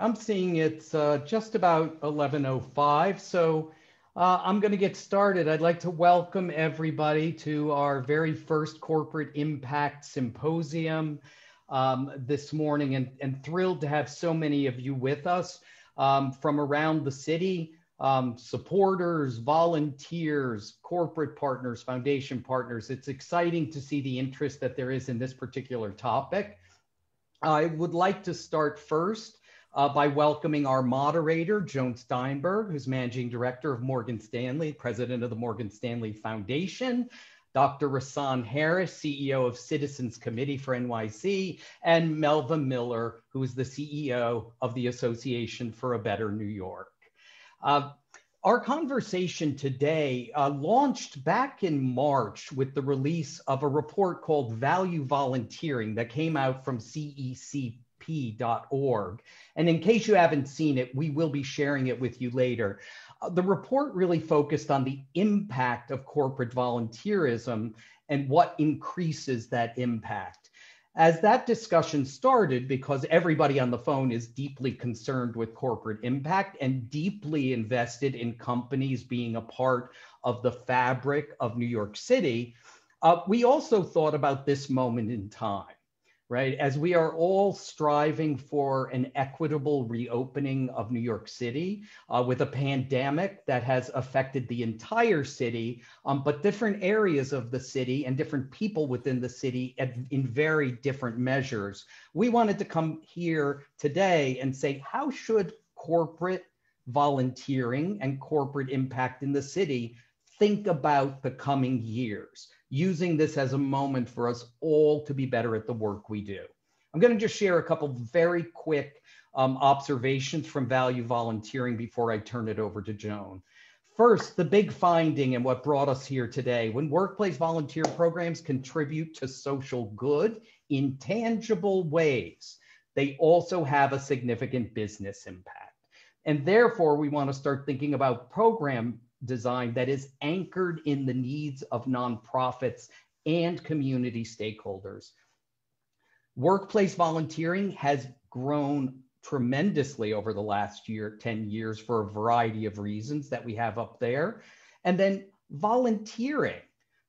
I'm seeing it's uh, just about 11.05, so uh, I'm going to get started. I'd like to welcome everybody to our very first Corporate Impact Symposium um, this morning, and, and, thrilled to have so many of you with us um, from around the city, um, supporters, volunteers, corporate partners, foundation partners. It's exciting to see the interest that there is in this particular topic. I would like to start first uh, by welcoming our moderator, Joan Steinberg, who's Managing Director of Morgan Stanley, President of the Morgan Stanley Foundation, Dr. Rahsaan Harris, CEO of Citizens Committee for NYC, and Melva Miller, who is the CEO of the Association for a Better New York. Uh, our conversation today uh, launched back in March with the release of a report called Value Volunteering that came out from CEC rp.org. And in case you haven't seen it, we will be sharing it with you later. Uh, the report really focused on the impact of corporate volunteerism and what increases that impact. As that discussion started, because everybody on the phone is deeply concerned with corporate impact and deeply invested in companies being a part of the fabric of New York City, uh, we also thought about this moment in time right? As we are all striving for an equitable reopening of New York City uh, with a pandemic that has affected the entire city, um, but different areas of the city and different people within the city at, in very different measures. We wanted to come here today and say, how should corporate volunteering and corporate impact in the city think about the coming years? using this as a moment for us all to be better at the work we do. I'm going to just share a couple very quick um, observations from value volunteering before I turn it over to Joan. First, the big finding and what brought us here today when workplace volunteer programs contribute to social good in tangible ways, they also have a significant business impact. And therefore, we want to start thinking about program design that is anchored in the needs of nonprofits and community stakeholders. Workplace volunteering has grown tremendously over the last year, 10 years, for a variety of reasons that we have up there. And then volunteering.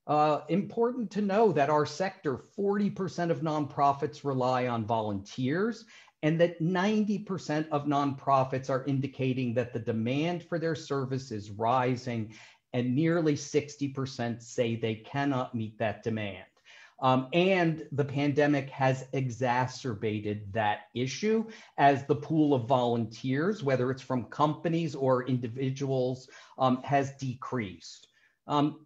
Uh, important to know that our sector, 40% of nonprofits rely on volunteers, and that 90% of nonprofits are indicating that the demand for their service is rising, and nearly 60% say they cannot meet that demand. Um, and the pandemic has exacerbated that issue as the pool of volunteers, whether it's from companies or individuals, um, has decreased. Um,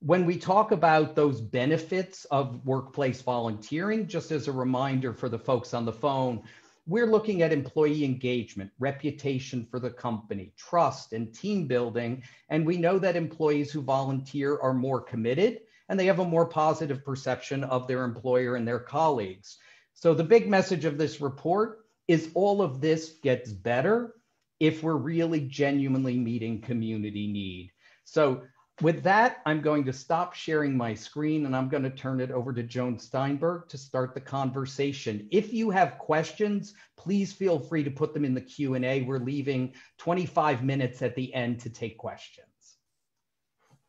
when we talk about those benefits of workplace volunteering, just as a reminder for the folks on the phone, we're looking at employee engagement, reputation for the company, trust, and team building. And we know that employees who volunteer are more committed and they have a more positive perception of their employer and their colleagues. So, the big message of this report is all of this gets better if we're really genuinely meeting community need. So, with that, I'm going to stop sharing my screen and I'm going to turn it over to Joan Steinberg to start the conversation. If you have questions, please feel free to put them in the Q&A. We're leaving 25 minutes at the end to take questions.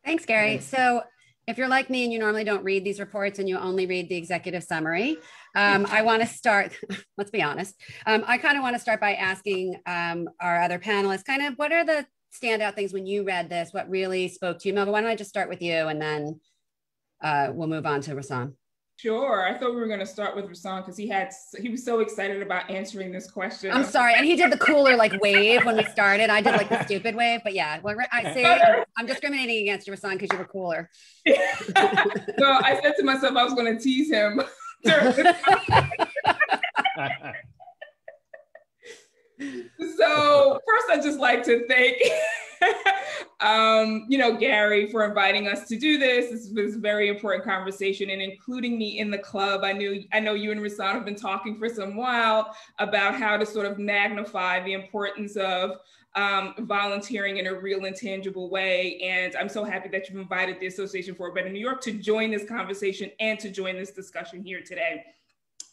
Thanks, Gary. So if you're like me and you normally don't read these reports and you only read the executive summary, um, I want to start, let's be honest. Um, I kind of want to start by asking um, our other panelists kind of what are the standout things when you read this? What really spoke to you? Melva, why don't I just start with you and then uh, we'll move on to Rahsaan. Sure. I thought we were going to start with Rahsaan because he had he was so excited about answering this question. I'm sorry, and he did the cooler like wave when we started. I did like the stupid wave, but yeah, well, I say I'm discriminating against you, Rahsaan, because you were cooler. so I said to myself I was going to tease him. so first i'd just like to thank um, you know gary for inviting us to do this this was a very important conversation and including me in the club i knew i know you and Rahsaan have been talking for some while about how to sort of magnify the importance of um, volunteering in a real and tangible way. And I'm so happy that you've invited the Association for a Better New York to join this conversation and to join this discussion here today.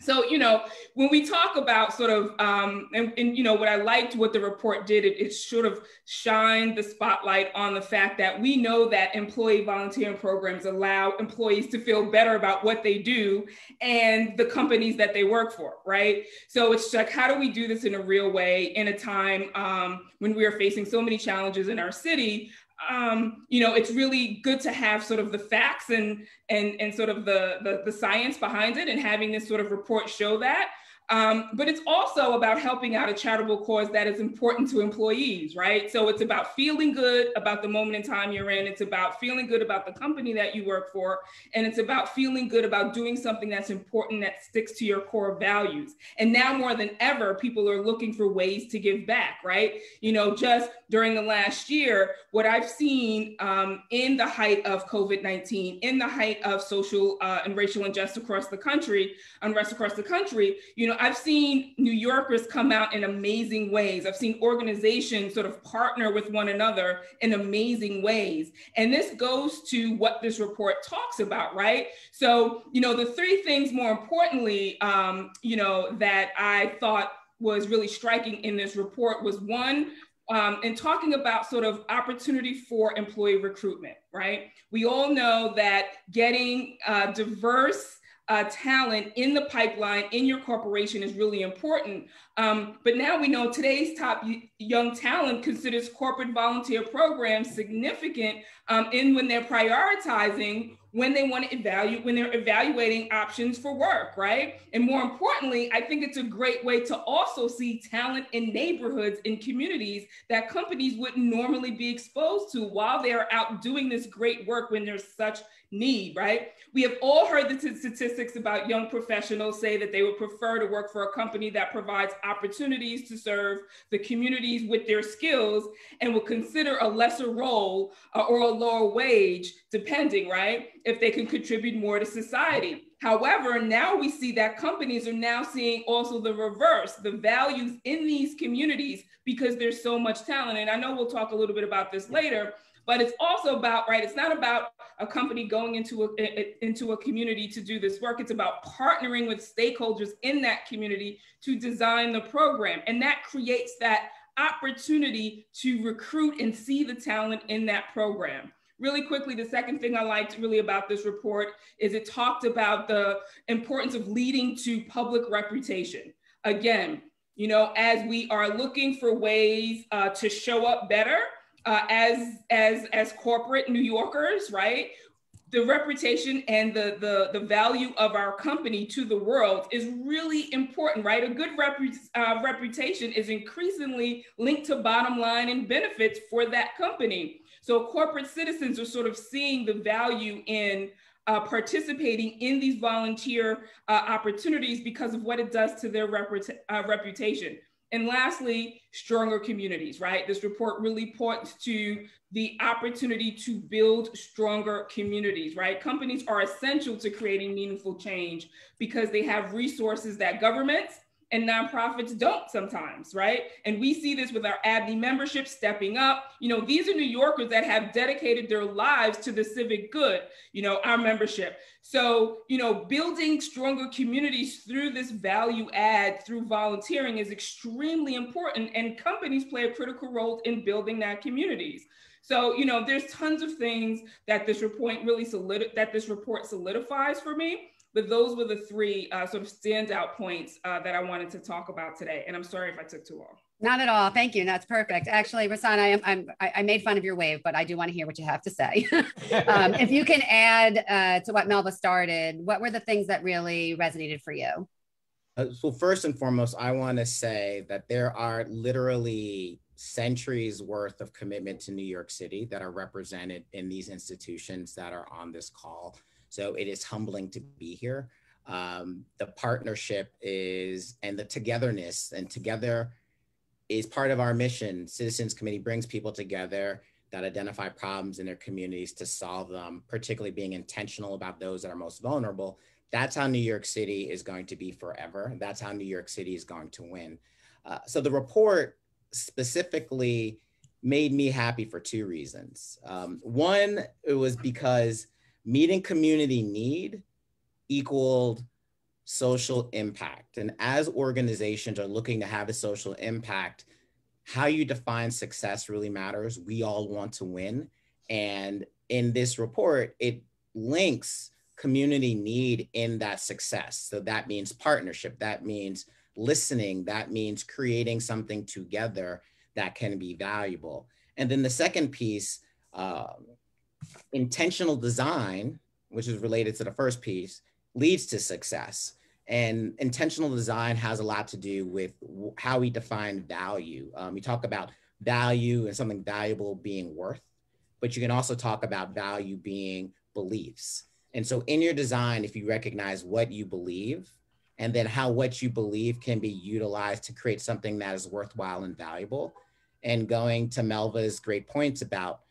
So you know when we talk about sort of um, and, and, you know what i liked what the report did it, it sort of shined the spotlight on the fact that we know that employee volunteering programs allow employees to feel better about what they do and the companies that they work for right? So it's like how do we do this in a real way in a time um, when we are facing so many challenges in our city um, you know, it's really good to have sort of the facts and and and sort of the, the the science behind it, and having this sort of report show that. Um, but it's also about helping out a charitable cause that is important to employees, right? So it's about feeling good about the moment in time you're in. It's about feeling good about the company that you work for. And it's about feeling good about doing something that's important that sticks to your core values. And now more than ever, people are looking for ways to give back, right? You know, just during the last year, what I've seen um, in the height of COVID 19, in the height of social uh, and racial injustice across the country, unrest across the country, you know, know, I've seen New Yorkers come out in amazing ways. I've seen organizations sort of partner with one another in amazing ways. And this goes to what this report talks about, right? So, you know, the three things more importantly, um, you know, that I thought was really striking in this report was one, um, and talking about sort of opportunity for employee recruitment, right? We all know that getting uh, diverse uh, talent in the pipeline in your corporation is really important. Um, but now we know today's top young talent considers corporate volunteer programs significant um, in when they're prioritizing when they want to evaluate when they're evaluating options for work right and more importantly i think it's a great way to also see talent in neighborhoods in communities that companies wouldn't normally be exposed to while they're out doing this great work when there's such need, right? We have all heard the statistics about young professionals say that they would prefer to work for a company that provides opportunities to serve the communities with their skills and will consider a lesser role uh, or a lower wage, depending, right? If they can contribute more to society. However, now we see that companies are now seeing also the reverse, the values in these communities because there's so much talent. And I know we'll talk a little bit about this later, but it's also about right it's not about a company going into a into a community to do this work. It's about partnering with stakeholders in that community to design the program. And that creates that opportunity to recruit and see the talent in that program. Really quickly the second thing i liked really about this report is it talked about the importance of leading to public reputation. Again you know as we are looking for ways uh, to show up better uh, as as as corporate New Yorkers, right? The reputation and the, the the value of our company to the world is really important, right? A good repu- uh, reputation is increasingly linked to bottom line and benefits for that company. So corporate citizens are sort of seeing the value in uh, participating in these volunteer uh, opportunities because of what it does to their uh, reputation. And lastly, stronger communities, right? This report really points to the opportunity to build stronger communities, right? Companies are essential to creating meaningful change because they have resources that governments and nonprofits don't sometimes, right? And we see this with our ABNY membership stepping up. You know, these are New Yorkers that have dedicated their lives to the civic good, you know, our membership. So, you know, building stronger communities through this value add through volunteering is extremely important, and companies play a critical role in building that communities. So, you know, there's tons of things that this report really solid that this report solidifies for me. But those were the three uh, sort of standout points uh, that I wanted to talk about today. And I'm sorry if I took too long. Not at all. Thank you. That's perfect. Actually, Rahsaan, I am, I'm, I made fun of your wave, but I do want to hear what you have to say. um, if you can add uh, to what Melva started, what were the things that really resonated for you? Uh, so first and foremost, I want to say that there are literally centuries worth of commitment to New York City that are represented in these institutions that are on this call. So it is humbling to be here. Um, the partnership is and the togetherness and together is part of our mission. Citizens Committee brings people together that identify problems in their communities to solve them, particularly being intentional about those that are most vulnerable. That's how New York City is going to be forever. That's how New York City is going to win. Uh, so the report specifically made me happy for two reasons. Um, one, it was because meeting community need equaled social impact. And as organizations are looking to have a social impact, how you define success really matters. We all want to win. And in this report, it links community need in that success. So that means partnership, that means listening, that means creating something together that can be valuable. And then the second piece, um, intentional design, which is related to the first piece, leads to success. And intentional design has a lot to do with how we define value. Um, we talk about value and something valuable being worth, but you can also talk about value being beliefs. And so in your design, if you recognize what you believe and then how what you believe can be utilized to create something that is worthwhile and valuable, and going to Melva's great points about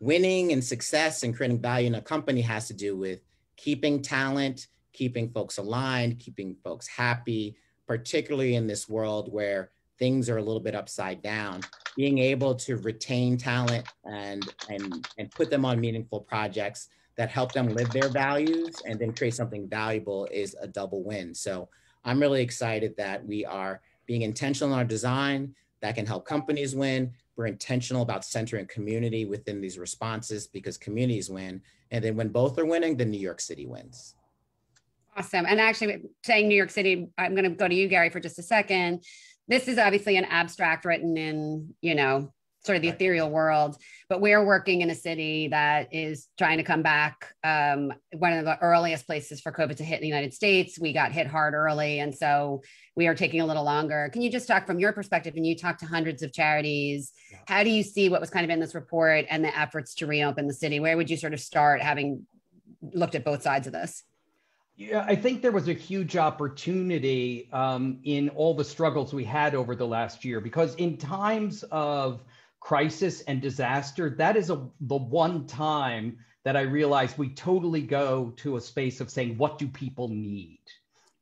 winning and success and creating value in a company has to do with keeping talent, keeping folks aligned, keeping folks happy, particularly in this world where things are a little bit upside down. Being able to retain talent and and and put them on meaningful projects that help them live their values and then create something valuable is a double win. So I'm really excited that we are being intentional in our design that can help companies win. We're intentional about centering community within these responses because communities win. And then when both are winning, then New York City wins. Awesome. And actually, saying New York City, I'm going to go to you, Gary, for just a second. This is obviously an abstract written in, you know, sort of the ethereal world. But we're working in a city that is trying to come back. Um, one of the earliest places for COVID to hit in the United States. We got hit hard early. And so we are taking a little longer. Can you just talk from your perspective? And you talk to hundreds of charities. Yeah. How do you see what was kind of in this report and the efforts to reopen the city? Where would you sort of start having looked at both sides of this? Yeah, I think there was a huge opportunity um, in all the struggles we had over the last year because in times of crisis and disaster, that is a, the one time that I realized we totally go to a space of saying, what do people need?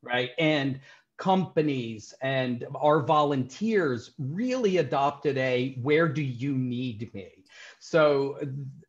Right. And companies and our volunteers really adopted a where do you need me? So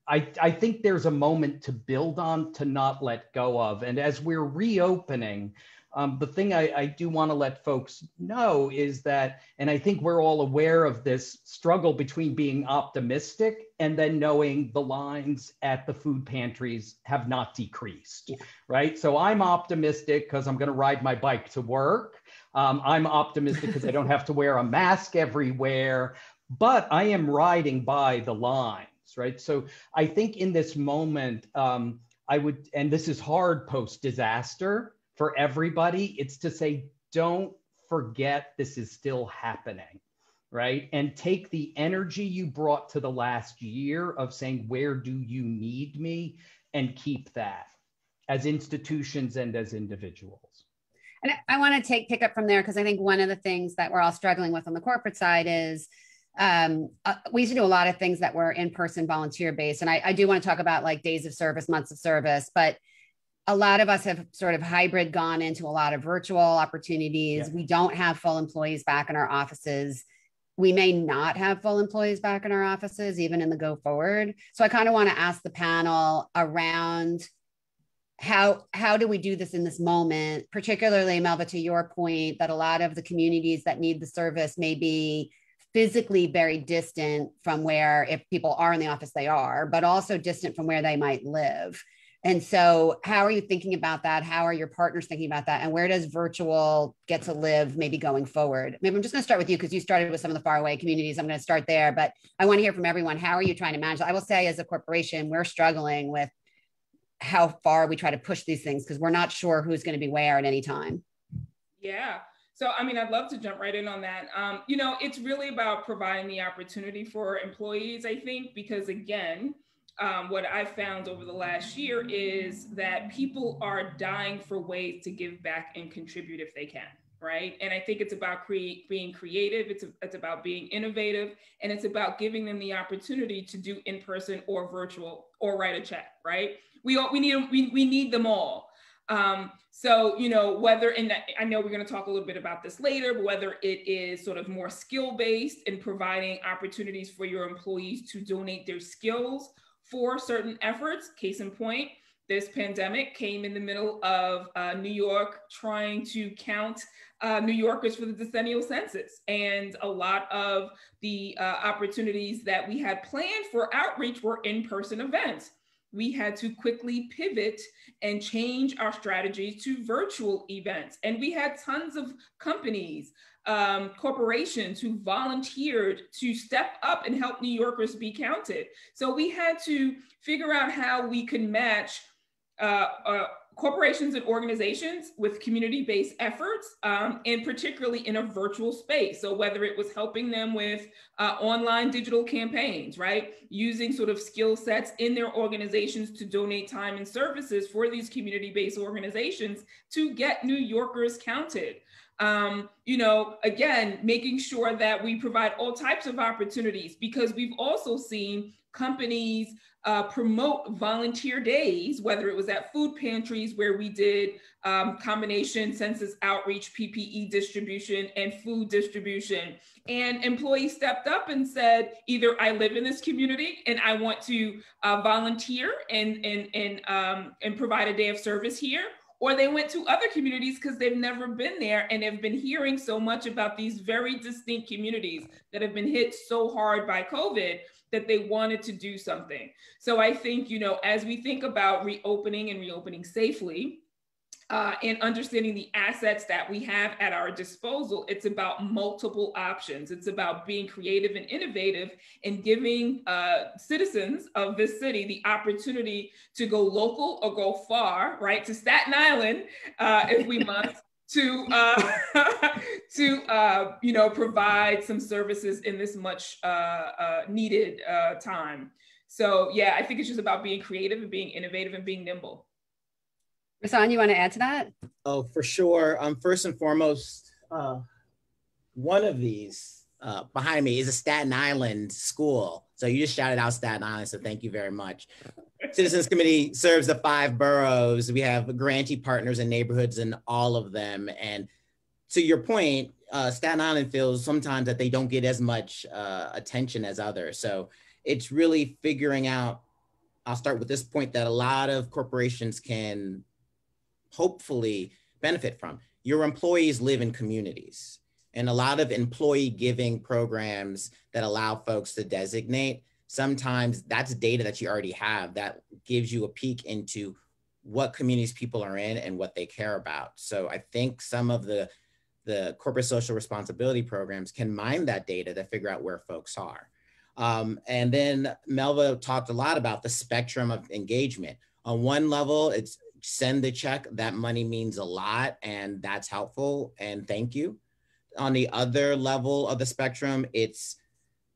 I, I think there's a moment to build on, to not let go of. And as we're reopening, um, the thing I, I do want to let folks know is that, and I think we're all aware of this struggle between being optimistic and then knowing the lines at the food pantries have not decreased, yeah. right? So I'm optimistic because I'm going to ride my bike to work. Um, I'm optimistic because I don't have to wear a mask everywhere, but I am riding by the lines, right? So I think in this moment, um, I would, and this is hard post disaster for everybody, it's to say, don't forget this is still happening, right? And take the energy you brought to the last year of saying, where do you need me? And keep that as institutions and as individuals. And I want to take pick up from there because I think one of the things that we're all struggling with on the corporate side is um, uh, we used to do a lot of things that were in person volunteer based. And I, I do want to talk about like days of service, months of service, but a lot of us have sort of hybrid gone into a lot of virtual opportunities. Yeah. We don't have full employees back in our offices. We may not have full employees back in our offices, even in the go forward. So I kind of want to ask the panel around how how do we do this in this moment particularly melva to your point that a lot of the communities that need the service may be physically very distant from where if people are in the office they are but also distant from where they might live and so, how are you thinking about that? How are your partners thinking about that? And where does virtual get to live maybe going forward? Maybe I'm just going to start with you because you started with some of the faraway communities. I'm going to start there, but I want to hear from everyone. How are you trying to manage? I will say, as a corporation, we're struggling with how far we try to push these things because we're not sure who's going to be where at any time. Yeah. So, I mean, I'd love to jump right in on that. Um, you know, it's really about providing the opportunity for employees, I think, because again, um, what I've found over the last year is that people are dying for ways to give back and contribute if they can, right? And I think it's about create, being creative, it's, it's about being innovative, and it's about giving them the opportunity to do in person or virtual or write a check, right? We all, we need we, we need them all. Um, so, you know, whether, and I know we're going to talk a little bit about this later, but whether it is sort of more skill based in providing opportunities for your employees to donate their skills for certain efforts. Case in point, This pandemic came in the middle of uh, New York trying to count uh, New Yorkers for the decennial census. And a lot of the uh, opportunities that we had planned for outreach were in person events. We had to quickly pivot and change our strategy to virtual events. And we had tons of companies, um, corporations who volunteered to step up and help New Yorkers be counted. So we had to figure out how we could match uh, uh, corporations and organizations with community-based efforts, um, and particularly in a virtual space. So whether it was helping them with uh, online digital campaigns, right? Using sort of skill sets in their organizations to donate time and services for these community-based organizations to get New Yorkers counted. Um, you know, again, making sure that we provide all types of opportunities because we've also seen companies uh, promote volunteer days, whether it was at food pantries where we did um, combination census outreach, PPE distribution, and food distribution. And employees stepped up and said, either I live in this community and I want to uh, volunteer and, and, and, um, and provide a day of service here, or they went to other communities because they've never been there and have been hearing so much about these very distinct communities that have been hit so hard by COVID that they wanted to do something. So I think, you know, as we think about reopening and reopening safely, uh, and understanding the assets that we have at our disposal, it's about multiple options. It's about being creative and innovative and giving uh, citizens of this city the opportunity to go local or go far, right, to Staten Island uh, if we must, to uh, to uh, you know provide some services in this much uh, uh, needed uh, time. So yeah, I think it's just about being creative and being innovative and being nimble. Rahsaan, you want to add to that? Oh, for sure. Um, first and foremost, uh, one of these uh, behind me is a Staten Island school. So you just shouted out Staten Island, so thank you very much. Citizens Committee serves the five boroughs. We have grantee partners and neighborhoods in all of them. And to your point, uh, Staten Island feels sometimes that they don't get as much uh, attention as others. So it's really figuring out. I'll start with this point that a lot of corporations can hopefully benefit from. Your employees live in communities, and a lot of employee giving programs that allow folks to designate sometimes that's data that you already have that gives you a peek into what communities people are in and what they care about. So I think some of the the corporate social responsibility programs can mine that data to figure out where folks are. Um, and then Melva talked a lot about the spectrum of engagement. On one level, it's send the check. That money means a lot, and that's helpful. And thank you. On the other level of the spectrum, it's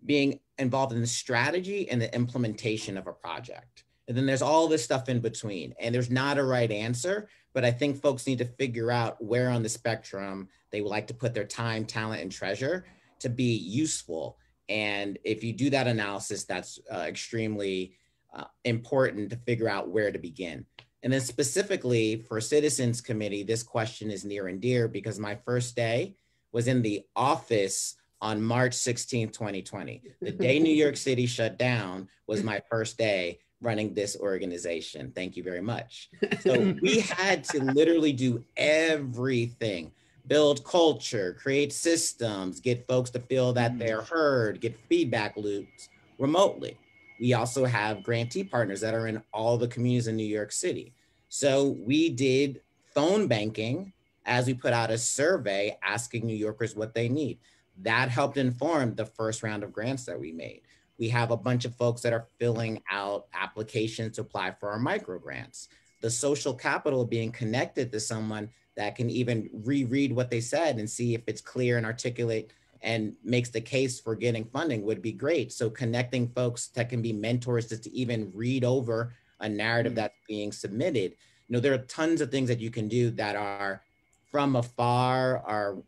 being involved in the strategy and the implementation of a project. And then there's all this stuff in between. And there's not a right answer, but I think folks need to figure out where on the spectrum they would like to put their time, talent, and treasure to be useful. And if you do that analysis, that's uh, extremely uh, important to figure out where to begin. And then specifically for Citizens Committee, this question is near and dear because my first day was in the office on March 16, 2020. The day New York City shut down was my first day running this organization. Thank you very much. So we had to literally do everything build culture, create systems, get folks to feel that mm. they're heard, get feedback loops remotely. We also have grantee partners that are in all the communities in New York City. So we did phone banking as we put out a survey asking New Yorkers what they need that helped inform the first round of grants that we made. We have a bunch of folks that are filling out applications to apply for our micro grants. The social capital being connected to someone that can even reread what they said and see if it's clear and articulate and makes the case for getting funding would be great. So connecting folks that can be mentors just to even read over a narrative mm-hmm. that's being submitted. You know, there are tons of things that you can do that are from afar, are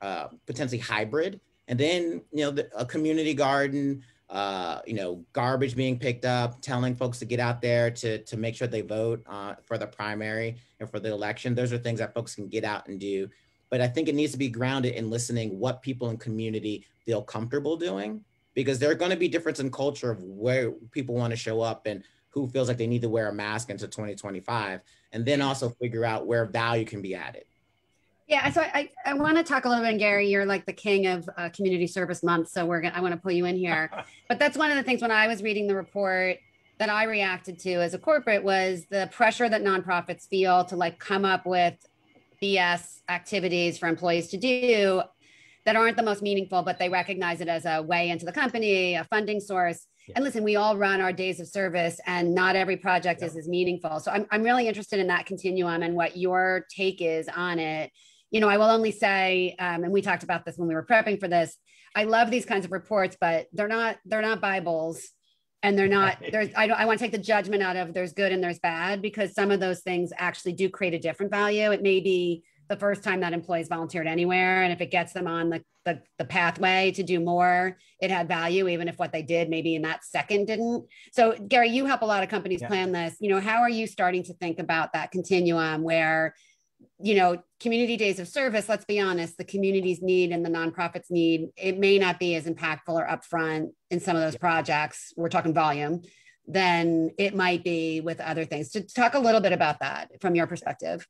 uh, potentially hybrid. And then, you know, the, a community garden, uh, you know, garbage being picked up, telling folks to get out there to, to make sure they vote uh, for the primary and for the election. Those are things that folks can get out and do. But I think it needs to be grounded in listening what people in community feel comfortable doing because there are going to be difference in culture of where people want to show up and who feels like they need to wear a mask into 2025, and then also figure out where value can be added. Yeah, so I, I, I want to talk a little bit, Gary. You're like the king of uh, community service month, so we're gonna I want to pull you in here. but that's one of the things when I was reading the report that I reacted to as a corporate was the pressure that nonprofits feel to like come up with BS activities for employees to do that aren't the most meaningful, but they recognize it as a way into the company, a funding source. Yeah. And listen, we all run our days of service, and not every project yeah. is as meaningful. So I'm, I'm really interested in that continuum and what your take is on it. You know, I will only say, um, and we talked about this when we were prepping for this. I love these kinds of reports, but they're not they're not Bibles and they're not there's I don't I want to take the judgment out of there's good and there's bad because some of those things actually do create a different value. It may be the first time that employees volunteered anywhere. And if it gets them on the, the, the, pathway to do more, it had value, even if what they did maybe in that second didn't. So Gary, you help a lot of companies yeah. plan this. You know, how are you starting to think about that continuum where, you know, community days of service, let's be honest, the communities need and the nonprofits need, it may not be as impactful or upfront in some of those yeah. projects. We're talking volume than it might be with other things. To talk a little bit about that from your perspective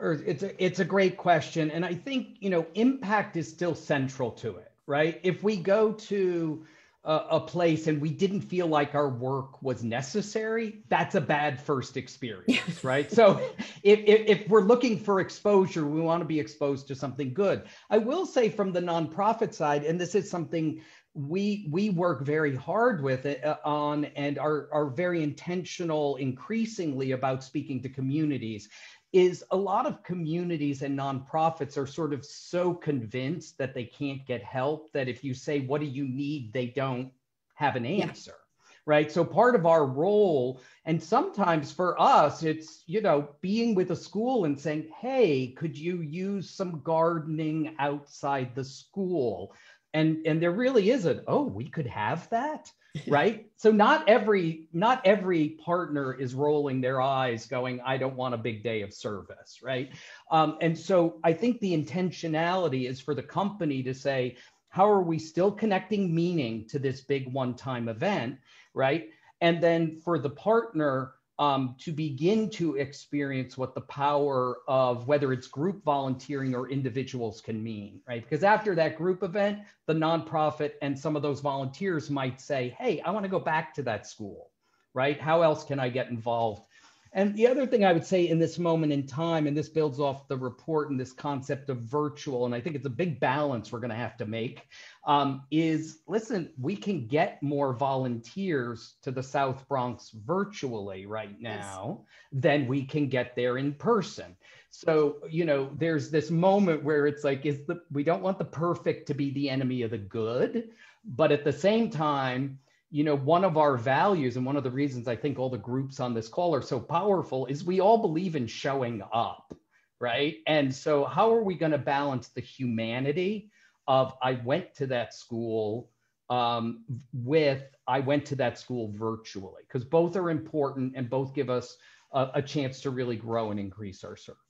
it's a, it's a great question. And I think, you know, impact is still central to it, right? If we go to a, a place and we didn't feel like our work was necessary, that's a bad first experience, right? so if, if, if we're looking for exposure, we want to be exposed to something good. I will say from the nonprofit side, and this is something we we work very hard with it uh, on and are are very intentional increasingly about speaking to communities is a lot of communities and nonprofits are sort of so convinced that they can't get help that if you say, What do you need? they don't have an answer. Yeah. Right. So part of our role, and sometimes for us, it's, you know, being with a school and saying, Hey, could you use some gardening outside the school? And, and there really is a, oh, we could have that right? So not every not every partner is rolling their eyes going i don't want a big day of service right? Um, and so i think the intentionality is for the company to say how are we still connecting meaning to this big one time event? Right? And then for the partner um, to begin to experience what the power of whether it's group volunteering or individuals can mean, right? Because after that group event, the nonprofit and some of those volunteers might say, hey, I want to go back to that school, right? How else can I get involved? And the other thing I would say in this moment in time, and this builds off the report and this concept of virtual, and I think it's a big balance we're going to have to make, um, is listen, we can get more volunteers to the South Bronx virtually right now yes. than we can get there in person. So, you know, there's this moment where it's like, is the we don't want the perfect to be the enemy of the good, but at the same time, you know, one of our values and one of the reasons I think all the groups on this call are so powerful is we all believe in showing up, right? And so, how are we going to balance the humanity of I went to that school um, with I went to that school virtually? Because both are important and both give us a, a chance to really grow and increase our service.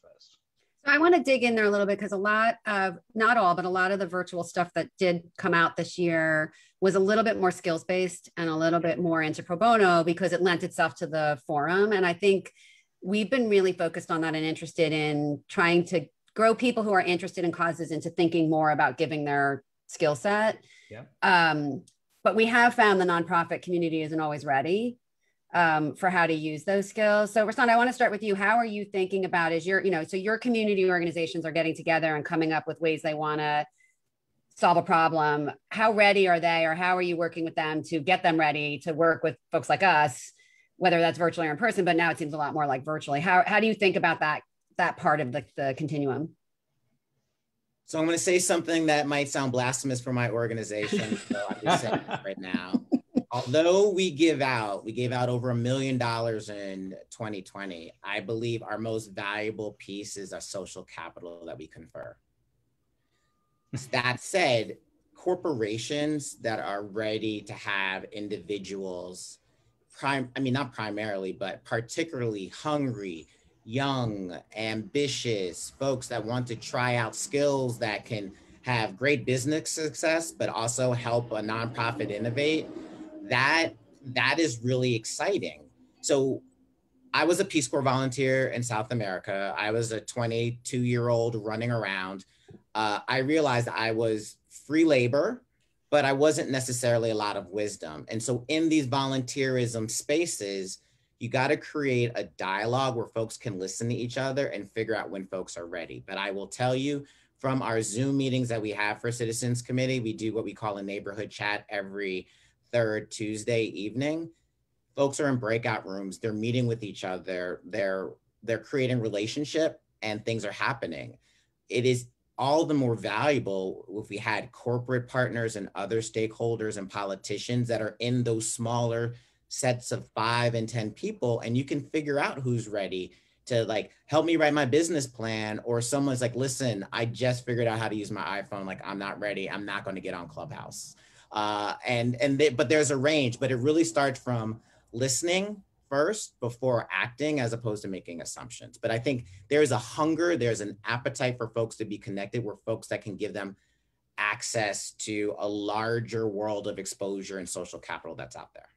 I want to dig in there a little bit because a lot of, not all, but a lot of the virtual stuff that did come out this year was a little bit more skills based and a little bit more into pro bono because it lent itself to the forum. And I think we've been really focused on that and interested in trying to grow people who are interested in causes into thinking more about giving their skill set. Yeah. Um, but we have found the nonprofit community isn't always ready um, for how to use those skills. So, Rahsaan, I want to start with you. How are you thinking about is your, you know, so your community organizations are getting together and coming up with ways they want to solve a problem. How ready are they, or how are you working with them to get them ready to work with folks like us, whether that's virtually or in person? But now it seems a lot more like virtually. How how do you think about that that part of the, the continuum? So I'm going to say something that might sound blasphemous for my organization. so I'm just saying right now although we give out, we gave out over a million dollars in 2020, I believe our most valuable piece is our social capital that we confer. that said, corporations that are ready to have individuals, prime, I mean, not primarily, but particularly hungry, young, ambitious folks that want to try out skills that can have great business success, but also help a nonprofit innovate that that is really exciting So I was a Peace Corps volunteer in South America. I was a 22 year old running around. Uh, I realized I was free labor, but I wasn't necessarily a lot of wisdom. And so in these volunteerism spaces, you got to create a dialogue where folks can listen to each other and figure out when folks are ready. But I will tell you from our Zoom meetings that we have for Citizens Committee, we do what we call a neighborhood chat every third Tuesday evening. Folks are in breakout rooms, they're meeting with each other, they're they're creating relationship and things are happening. It is all the more valuable if we had corporate partners and other stakeholders and politicians that are in those smaller sets of five and 10 people, and you can figure out who's ready to like help me write my business plan or someone's like listen i just figured out how to use my iphone like i'm not ready i'm not going to get on clubhouse uh, and and they, but there's a range but it really starts from listening first before acting as opposed to making assumptions but i think there's a hunger there's an appetite for folks to be connected where folks that can give them access to a larger world of exposure and social capital that's out there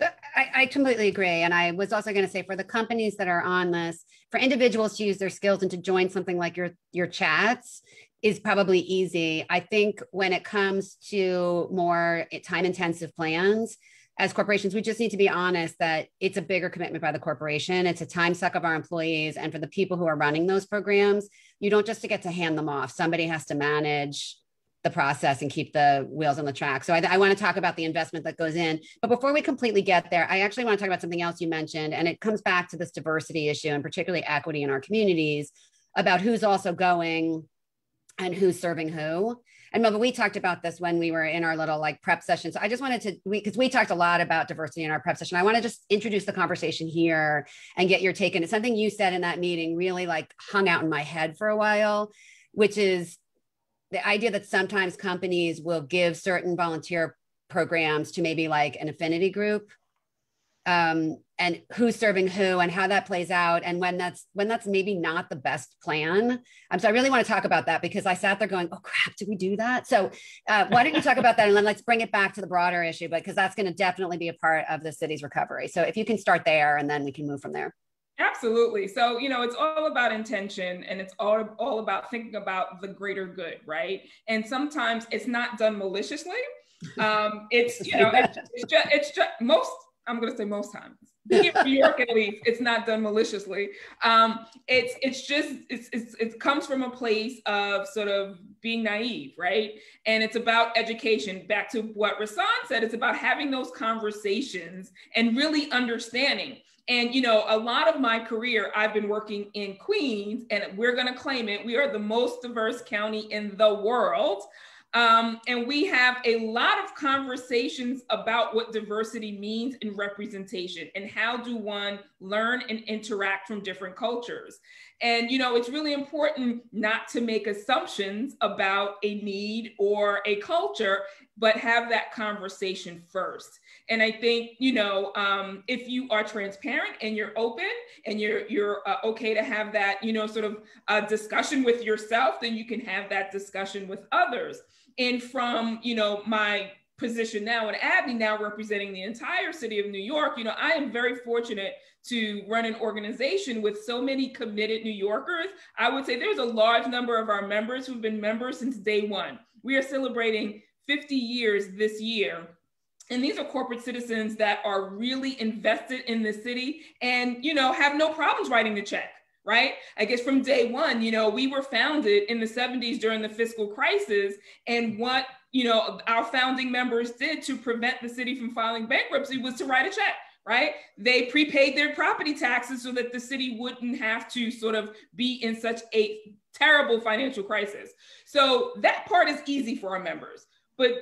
so I, I, completely agree. And I was also going to say for the companies that are on this, for individuals to use their skills and to join something like your your chats is probably easy. I think when it comes to more time intensive plans, as corporations, we just need to be honest that it's a bigger commitment by the corporation. It's a time suck of our employees. And for the people who are running those programs, you don't just get to hand them off. Somebody has to manage the process and keep the wheels on the track. So I, I want to talk about the investment that goes in. But before we completely get there, I actually want to talk about something else you mentioned, and it comes back to this diversity issue and particularly equity in our communities about who's also going and who's serving who. And Melva, we talked about this when we were in our little like prep session. So I just wanted to, because we, we, talked a lot about diversity in our prep session. I want to just introduce the conversation here and get your take. And it's something you said in that meeting really like hung out in my head for a while, which is the idea that sometimes companies will give certain volunteer programs to maybe like an affinity group um, and who's serving who and how that plays out and when that's when that's maybe not the best plan um, so i really want to talk about that because i sat there going oh crap did we do that so uh, why don't you talk about that and then let's bring it back to the broader issue but because that's going to definitely be a part of the city's recovery so if you can start there and then we can move from there Absolutely. So, you know, it's all about intention and it's all, all about thinking about the greater good, right? And sometimes it's not done maliciously. Um, it's, you know, it's, it's just, it's just most, I'm going to say most times, in New York at least, it's not done maliciously. Um, it's, it's just, it's, it's, it comes from a place of sort of being naive, right? And it's about education. Back to what Rahsaan said, it's about having those conversations and really understanding and, you know, a lot of my career, I've been working in Queens, and we're going to claim it. We are the most diverse county in the world. Um, and we have a lot of conversations about what diversity means in representation and how do one learn and interact from different cultures. And, you know, it's really important not to make assumptions about a need or a culture, but have that conversation first. And I think, you know, um, if you are transparent and you're open and you're, you're uh, okay to have that, you know, sort of a discussion with yourself, then you can have that discussion with others. And from, you know, my position now at ABNY, now representing the entire city of New York, you know, I am very fortunate to run an organization with so many committed New Yorkers. I would say there's a large number of our members who've been members since day one. We are celebrating 50 years this year. And these are corporate citizens that are really invested in the city and, you know, have no problems writing the check right? I guess from day one, you know, we were founded in the 70s during the fiscal crisis. And what, you know, our founding members did to prevent the city from filing bankruptcy was to write a check right? They prepaid their property taxes so that the city wouldn't have to sort of be in such a terrible financial crisis. So that part is easy for our members. But,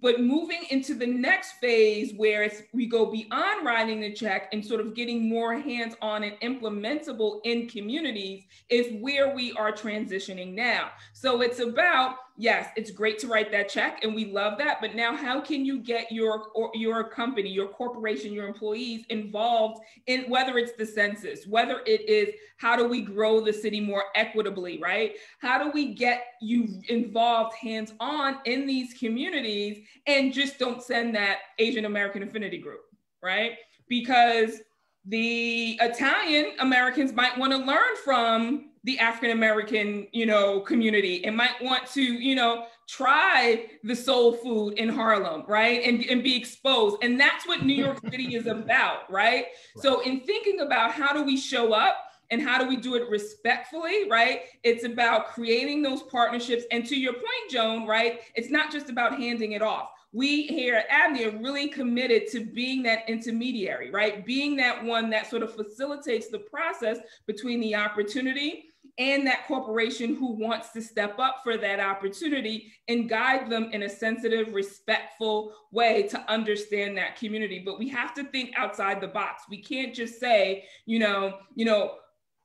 but moving into the next phase where we go beyond writing the check and sort of getting more hands on and implementable in communities is where we are transitioning now. So it's about yes, it's great to write that check and we love that. But now, how can you get your your company, your corporation, your employees involved in whether it's the census, whether it is how do we grow the city more equitably, right? How do we get you involved hands on in these communities and just don't send that Asian American Affinity Group, right? Because the Italian Americans might want to learn from the African American, you know, community and might want to, you know, try the soul food in Harlem, right? And, and be exposed. And that's what New York City is about, right? right? So in thinking about how do we show up and how do we do it respectfully, right? It's about creating those partnerships. And to your point, Joan, right? It's not just about handing it off we here at ABNY are really committed to being that intermediary, right? Being that one that sort of facilitates the process between the opportunity and that corporation who wants to step up for that opportunity and guide them in a sensitive, respectful way to understand that community. But we have to think outside the box. We can't just say, you know, you know,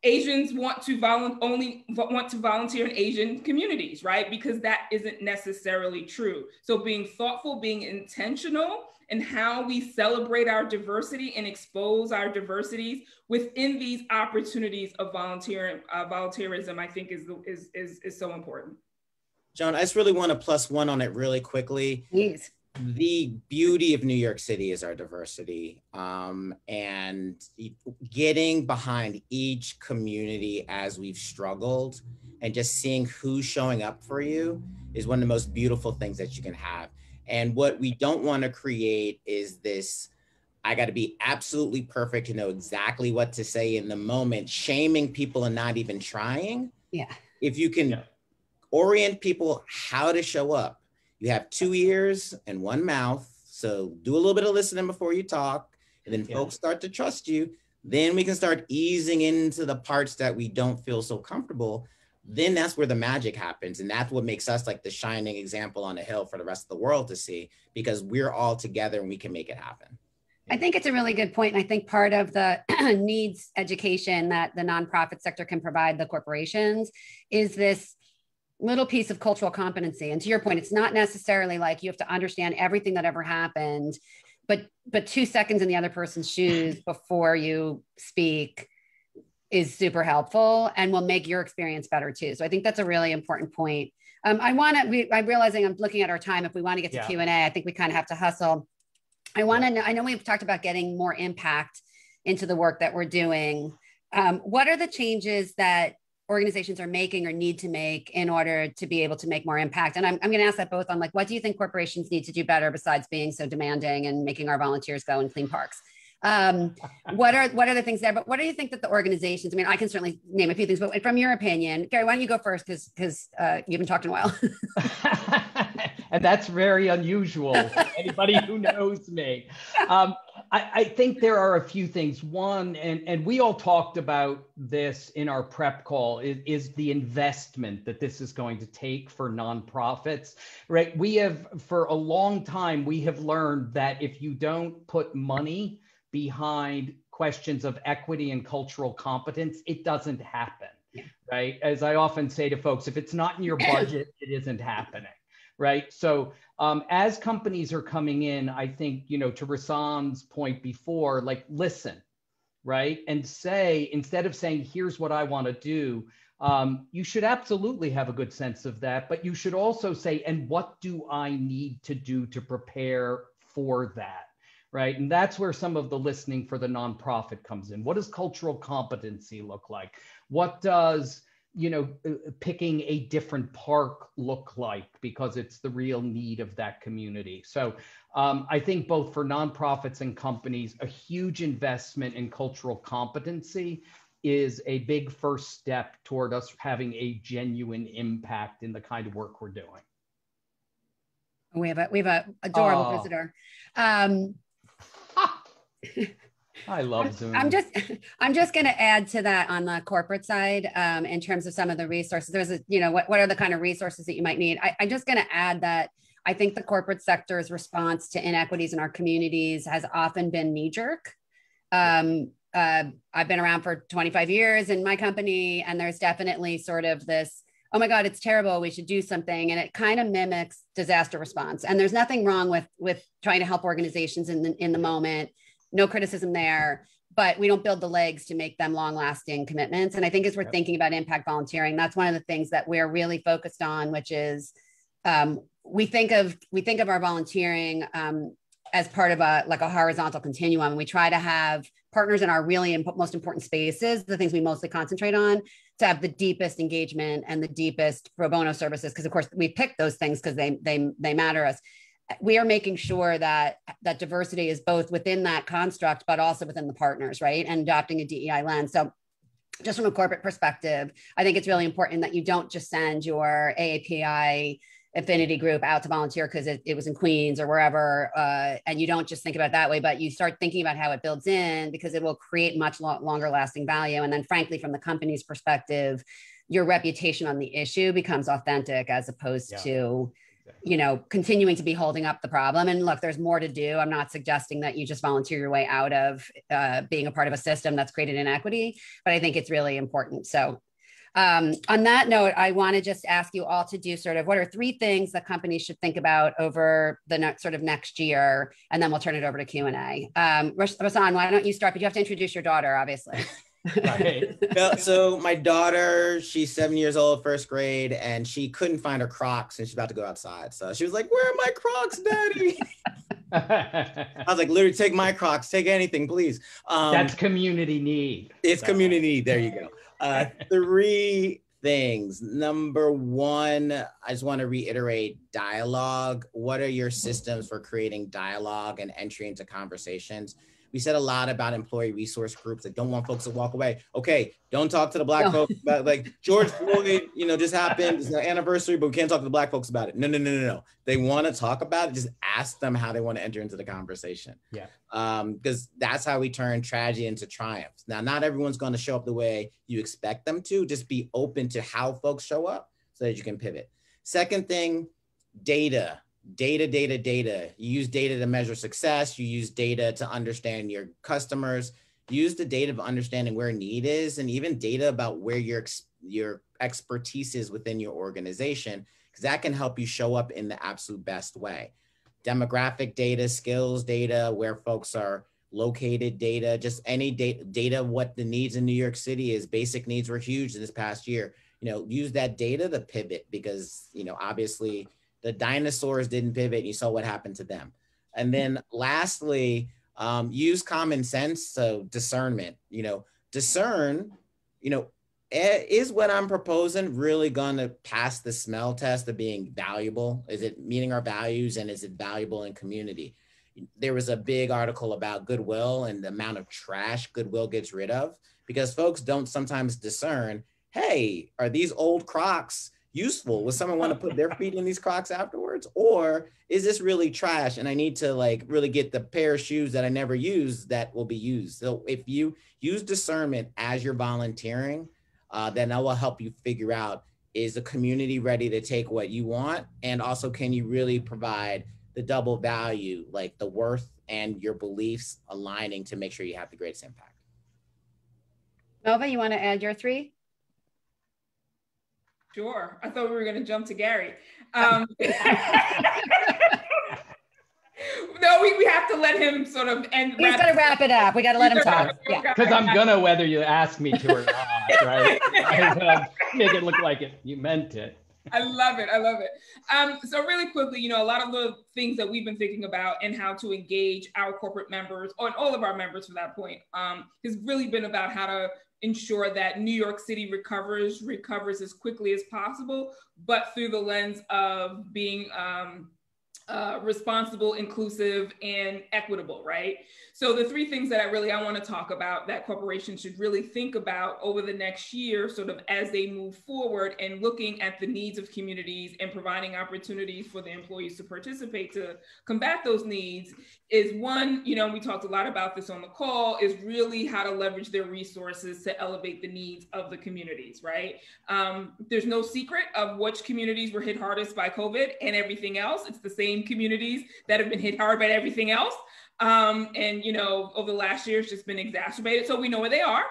Asians want to volu- only want to volunteer in Asian communities, right? Because that isn't necessarily true. So being thoughtful, being intentional in how we celebrate our diversity and expose our diversities within these opportunities of volunteer uh, volunteerism, I think is, is is is so important. Joan, I just really want to plus one on it really quickly. Please the beauty of New York City is our diversity um, and getting behind each community as we've struggled and just seeing who's showing up for you is one of the most beautiful things that you can have. And what we don't want to create is this I got to be absolutely perfect to know exactly what to say in the moment, shaming people and not even trying. Yeah. If you can yeah. orient people how to show up you have two ears and one mouth. So do a little bit of listening before you talk. And then yeah. folks start to trust you. Then we can start easing into the parts that we don't feel so comfortable. Then that's where the magic happens. And that's what makes us like the shining example on a hill for the rest of the world to see because we're all together and we can make it happen. I think it's a really good point. And I think part of the needs education that the nonprofit sector can provide the corporations is this little piece of cultural competency and to your point it's not necessarily like you have to understand everything that ever happened but but two seconds in the other person's shoes before you speak is super helpful and will make your experience better too so i think that's a really important point um, i want to i'm realizing i'm looking at our time if we want to get to yeah. q&a i think we kind of have to hustle i want to yeah. know i know we've talked about getting more impact into the work that we're doing um, what are the changes that organizations are making or need to make in order to be able to make more impact? And I'm, I'm going to ask that both on like, what do you think corporations need to do better besides being so demanding and making our volunteers go and clean parks? Um, what are what are the things there? But what do you think that the organizations? I mean, I can certainly name a few things, but from your opinion, Gary, why don't you go first? Because because uh, you haven't talked in a while. and that's very unusual. Anybody who knows me, um, I, I, think there are a few things. One, and, and we all talked about this in our prep call, is, is the investment that this is going to take for nonprofits, right? We have, for a long time, we have learned that if you don't put money behind questions of equity and cultural competence, it doesn't happen, right? As I often say to folks, if it's not in your budget, it isn't happening right? So um, as companies are coming in, I think, you know, to Rahsaan's point before, like listen, right? And say, instead of saying, here's what I want to do, um, you should absolutely have a good sense of that, but you should also say, and what do I need to do to prepare for that? Right. And that's where some of the listening for the nonprofit comes in. What does cultural competency look like? What does you know, uh, uh, picking a different park look like because it's the real need of that community. So um, I think both for nonprofits and companies, a huge investment in cultural competency is a big first step toward us having a genuine impact in the kind of work we're doing. We have a we have a adorable oh. visitor. Um, I love Zoom. I'm just I'm just going to add to that on the corporate side um, in terms of some of the resources. There's a you know what what are the kind of resources that you might need. I, I'm just going to add that I think the corporate sector's response to inequities in our communities has often been knee jerk. Um, uh, I've been around for 25 years in my company, and there's definitely sort of this oh my god it's terrible we should do something and it kind of mimics disaster response and there's nothing wrong with with trying to help organizations in the, in the moment no criticism there but we don't build the legs to make them long lasting commitments and i think as we're yep. thinking about impact volunteering that's one of the things that we're really focused on which is um, we think of we think of our volunteering um, as part of a like a horizontal continuum we try to have partners in our really imp- most important spaces, the things we mostly concentrate on, to have the deepest engagement and the deepest pro bono services. Because of course we pick those things because they they they matter us. We are making sure that that diversity is both within that construct, but also within the partners, right? And adopting a DEI lens. So just from a corporate perspective, I think it's really important that you don't just send your AAPI affinity group out to volunteer because it, it, was in Queens or wherever. Uh, and you don't just think about that way, but you start thinking about how it builds in because it will create much lo- longer lasting value. And then, frankly, from the company's perspective, your reputation on the issue becomes authentic as opposed yeah. to you know continuing to be holding up the problem and look there's more to do i'm not suggesting that you just volunteer your way out of uh, being a part of a system that's created inequity but i think it's really important so um, on that note, I want to just ask you all to do sort of what are three things that companies should think about over the next sort of next year, and then we'll turn it over to Q and A. Um, Rahsaan, why don't you start? But you have to introduce your daughter, obviously. right. so my daughter, she's seven years old, first grade, and she couldn't find her Crocs, and she's about to go outside. So she was like, "Where are my Crocs, Daddy?" I was like, "Literally, take my Crocs, take anything, please." Um, That's community need. It's so. community need. There you go. Uh, three things. Number one, I just want to reiterate dialogue. What are your systems for creating dialogue and entry into conversations? We said a lot about employee resource groups that don't want folks to walk away. Okay, don't talk to the black folks about like George Floyd, you know, just happened. It's an anniversary, but we can't talk to the black folks about it. No, no, no, no, no. They want to talk about it. Just ask them how they want to enter into the conversation. Yeah. Um, because that's how we turn tragedy into triumph. Now, not everyone's going to show up the way you expect them to. Just be open to how folks show up so that you can pivot. Second thing, data data, data, data. You use data to measure success. You use data to understand your customers. Use the data of understanding where need is, and even data about where your your expertise is within your organization, because that can help you show up in the absolute best way. Demographic data, skills data, where folks are located data, just any data, data what the needs in New York City is. Basic needs were huge in this past year. You know, use that data to pivot because you know obviously the dinosaurs didn't pivot. And You saw what happened to them. And then lastly, um, use common sense. So discernment, you know, discern, you know, is what I'm proposing really going to pass the smell test of being valuable? Is it meeting our values and is it valuable in community? There was a big article about Goodwill and the amount of trash Goodwill gets rid of because folks don't sometimes discern hey, are these old Crocs useful? Would someone want to put their feet in these Crocs afterwards? Or is this really trash and I need to like really get the pair of shoes that I never use that will be used? So if you use discernment as you're volunteering, uh, then that will help you figure out is the community ready to take what you want? And also, can you really provide the double value, like the worth and your beliefs aligning to make sure you have the greatest impact? Melva, you want to add your three? Sure. I thought we were going to jump to Gary. Um, no, we, we have to let him sort of end. He's got to wrap it up. We got to let him talk. Because yeah. I'm gonna whether you ask me to or not, right? I, make it look like it you meant it. I love it. I love it. Um, so really quickly, you know, a lot of the things that we've been thinking about and how to engage our corporate members, or all of our members for that point, um, has really been about how to ensure that New York City recovers recovers as quickly as possible, but through the lens of being um, uh, responsible, inclusive, and equitable, right? So the three things that I really I want to talk about that corporations should really think about over the next year, sort of as they move forward and looking at the needs of communities and providing opportunities for the employees to participate to combat those needs is one, you know, we talked a lot about this on the call, is really how to leverage their resources to elevate the needs of the communities, right? Um, there's no secret of which communities were hit hardest by COVID and everything else. It's the same communities that have been hit hard by everything else. Um, and, you know, over the last year, it's just been exacerbated. So we know where they are.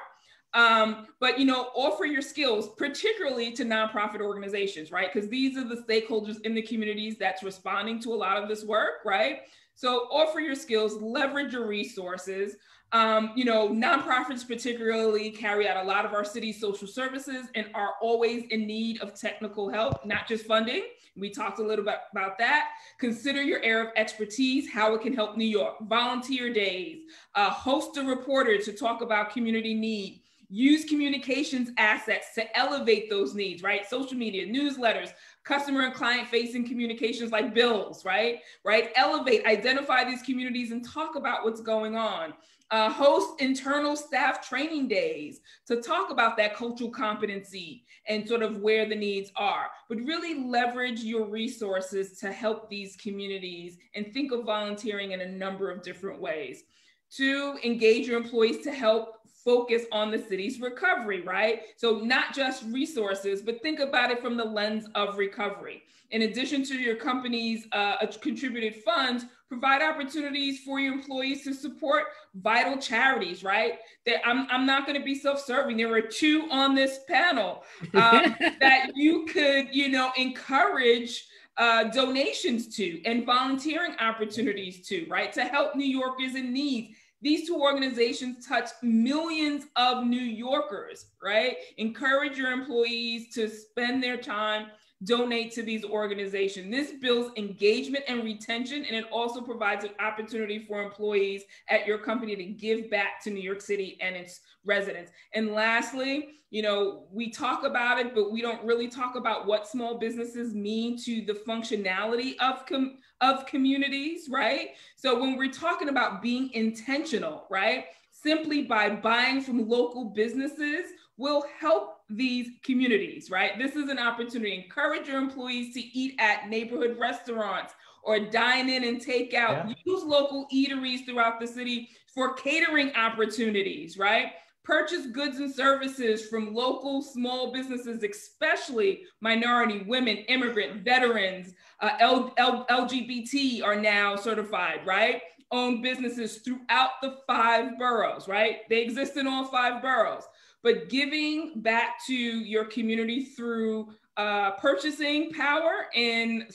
Um, but, you know, offer your skills, particularly to nonprofit organizations, right? Because these are the stakeholders in the communities that's responding to a lot of this work, right? So offer your skills, leverage your resources. Um, you know, nonprofits particularly carry out a lot of our city's social services and are always in need of technical help, not just funding We talked a little bit about that. Consider your area of expertise, how it can help New York. Volunteer days, uh, host a reporter to talk about community need. Use communications assets to elevate those needs, right? Social media, newsletters, customer and client facing communications like bills, right? Right? Elevate, identify these communities and talk about what's going on. Uh, host internal staff training days to talk about that cultural competency and sort of where the needs are, but really leverage your resources to help these communities and think of volunteering in a number of different ways. Two, engage your employees to help focus on the city's recovery, right? So, not just resources, but think about it from the lens of recovery. In addition to your company's uh, contributed funds, provide opportunities for your employees to support vital charities, right? That I'm, I'm not going to be self-serving. There were two on this panel um, that you could, you know, encourage uh, donations to and volunteering opportunities to, right? To help New Yorkers in need these two organizations touch millions of New Yorkers, right? Encourage your employees to spend their time donate to these organizations. This builds engagement and retention, and it also provides an opportunity for employees at your company to give back to New York City and its residents. And lastly, you know, we talk about it, but we don't really talk about what small businesses mean to the functionality of com- of communities, right? So when we're talking about being intentional, right? Simply by buying from local businesses will help these communities, right? This is an opportunity. Encourage your employees to eat at neighborhood restaurants or dine in and take out. Yeah. Use local eateries throughout the city for catering opportunities, right? Purchase goods and services from local small businesses, especially minority, women, immigrant, veterans, uh, L- L- LGBT are now certified, right? Own businesses throughout the five boroughs, right? They exist in all five boroughs but giving back to your community through uh, purchasing power and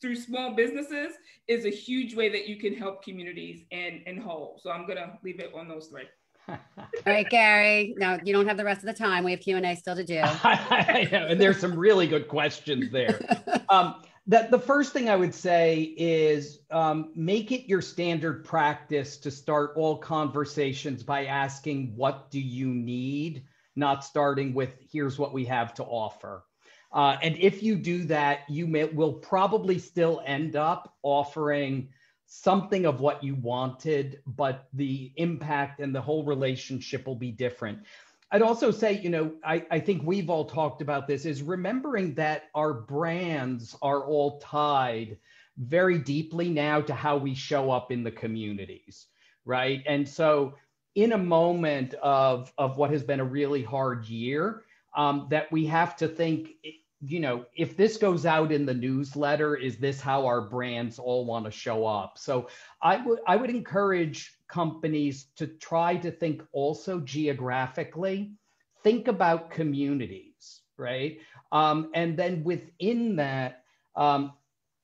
through small businesses is a huge way that you can help communities and, and whole. So I'm gonna leave it on those three. All right, Gary. No, you don't have the rest of the time. We have Q and A still to do. I know, and there's some really good questions there. Um, that the first thing I would say is um, make it your standard practice to start all conversations by asking, "What do you need?" Not starting with, "Here's what we have to offer." Uh, and if you do that, you may, will probably still end up offering something of what you wanted, but the impact and the whole relationship will be different. I'd also say, you know, I, I think we've all talked about this is remembering that our brands are all tied very deeply now to how we show up in the communities, right? And so, in a moment of, of what has been a really hard year, um, that we have to think, you know, if this goes out in the newsletter, is this how our brands all want to show up? So I would I would encourage companies to try to think also geographically, think about communities, right? Um, and then within that, um,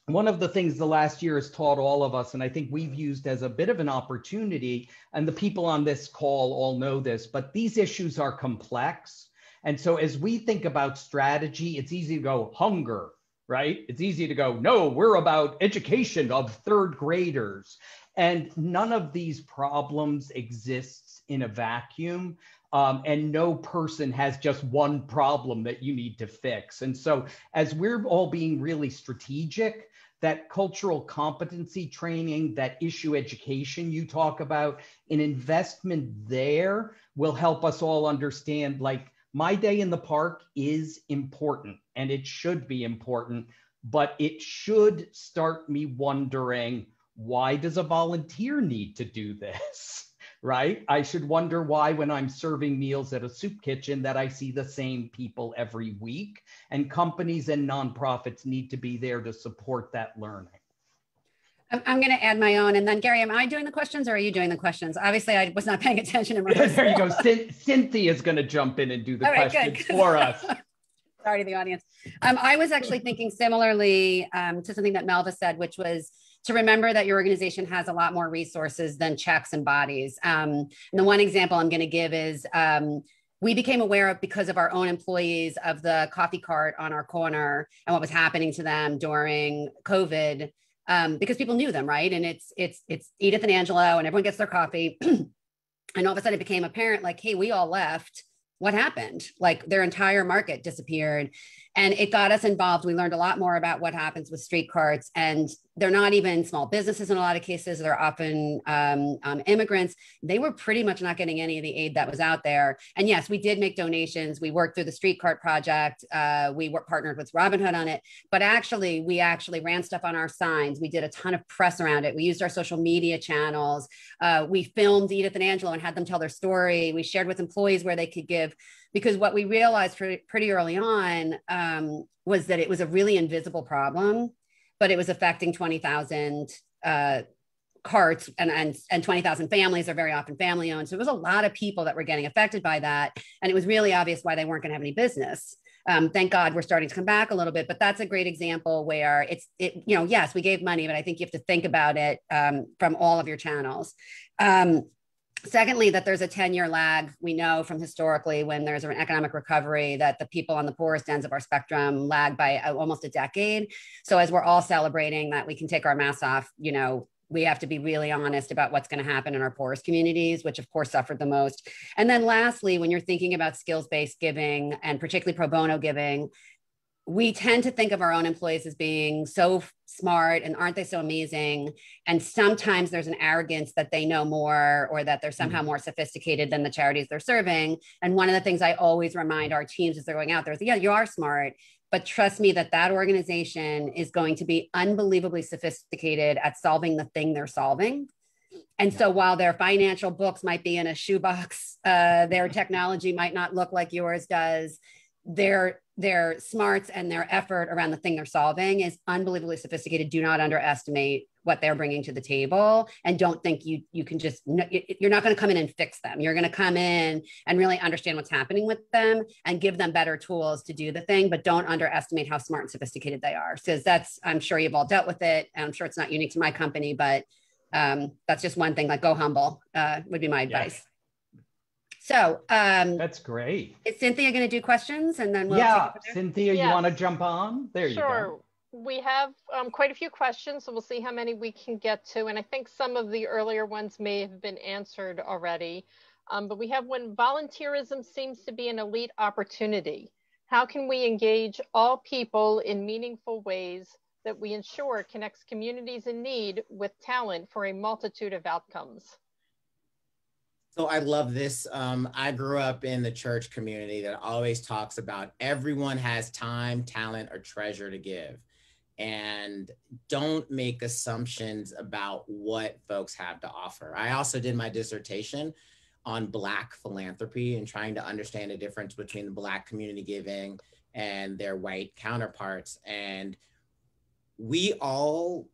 one of the things the last year has taught all of us, and I think we've used as a bit of an opportunity, and the people on this call all know this, but these issues are complex. And so as we think about strategy, it's easy to go hunger, right? It's easy to go, no, we're about education of third graders. And none of these problems exists in a vacuum. Um, and no person has just one problem that you need to fix. And so, as we're all being really strategic, that cultural competency training, that issue education you talk about, an investment there will help us all understand like my day in the park is important and it should be important, but it should start me wondering why does a volunteer need to do this? right? I should wonder why, when I'm serving meals at a soup kitchen, that I see the same people every week. And companies and nonprofits need to be there to support that learning. I'm going to add my own. And then, Gary, am I doing the questions or are you doing the questions? Obviously, I was not paying attention in there you go. Cynthia is going to jump in and do the right, questions good. for us. Sorry to the audience. Um, I was actually thinking similarly um, to something that Melva said, which was to remember that your organization has a lot more resources than checks and bodies. Um, and the one example I'm going to give is um, we became aware of because of our own employees of the coffee cart on our corner and what was happening to them during COVID. Um, because people knew them, right? And it's it's it's Edith and Angelo, and everyone gets their coffee. and all of a sudden, it became apparent, like, hey, we all left. What happened? Like their entire market disappeared and it got us involved. We learned a lot more about what happens with street carts, and they're not even small businesses in a lot of cases. They're often um, um, immigrants. They were pretty much not getting any of the aid that was out there. And yes, we did make donations. We worked through the street cart project. Uh, we were partnered with Robin Hood on it, but actually, we actually ran stuff on our signs. We did a ton of press around it. We used our social media channels. Uh, we filmed Edith and Angelo and had them tell their story. We shared with employees where they could give because what we realized pretty, early on um, was that it was a really invisible problem, but it was affecting 20,000 uh, carts and, and, and 20,000 families are very often family owned. So it was a lot of people that were getting affected by that. And it was really obvious why they weren't going to have any business. Um, thank God we're starting to come back a little bit, but that's a great example where it's, it, you know, yes, we gave money, but I think you have to think about it um, from all of your channels. Um, Secondly, that there's a 10 year lag. We know from historically when there's an economic recovery that the people on the poorest ends of our spectrum lag by uh, almost a decade. So, as we're all celebrating that we can take our masks off, you know, we have to be really honest about what's going to happen in our poorest communities, which of course suffered the most. And then lastly, when you're thinking about skills based giving and particularly pro bono giving, we tend to think of our own employees as being so smart and aren't they so amazing? And sometimes there's an arrogance that they know more or that they're somehow mm-hmm. more sophisticated than the charities they're serving. And one of the things i always remind our teams as they're going out there is yeah you are smart but trust me that that organization is going to be unbelievably sophisticated at solving the thing they're solving. And so while their financial books might be in a shoebox uh, their technology might not look like yours does their their smarts and their effort around the thing they're solving is unbelievably sophisticated. Do not underestimate what they're bringing to the table and don't think you you can just you're not going to come in and fix them. You're going to come in and really understand what's happening with them and give them better tools to do the thing but don't underestimate how smart and sophisticated they are. Because that's i'm sure you've all dealt with it. And i'm sure it's not unique to my company but um, that's just one thing like go humble uh, would be my advice so um, that's great. Is Cynthia going to do questions and then we'll yeah, Cynthia, you want to jump on? There you go. sure. We have um, quite a few questions, so we'll see how many we can get to. And I think some of the earlier ones may have been answered already. Um, but we have one volunteerism seems to be an elite opportunity. How can we engage all people in meaningful ways that we ensure connects communities in need with talent for a multitude of outcomes? So I love this. Um, I grew up in the church community that always talks about everyone has time, talent, or treasure to give. And don't make assumptions about what folks have to offer. I also did my dissertation on Black philanthropy and trying to understand the difference between the Black community giving and their white counterparts. And we all,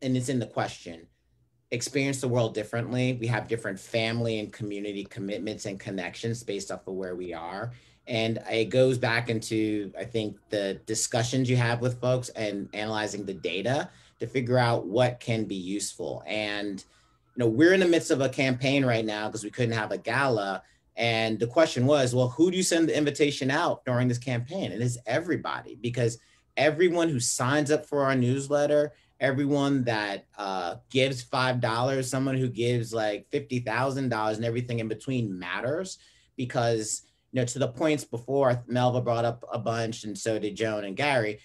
and it's in the question, experience the world differently. We have different family and community commitments and connections based off of where we are. And it goes back into, I think, the discussions you have with folks and analyzing the data to figure out what can be useful. And, you know, we're in the midst of a campaign right now because we couldn't have a gala. And the question was, well, who do you send the invitation out during this campaign? And it's everybody because everyone who signs up for our newsletter everyone that uh, gives five dollars, someone who gives like fifty thousand dollars, and everything in between matters because you know to the points before Melva brought up a bunch, and so did Joan and Gary.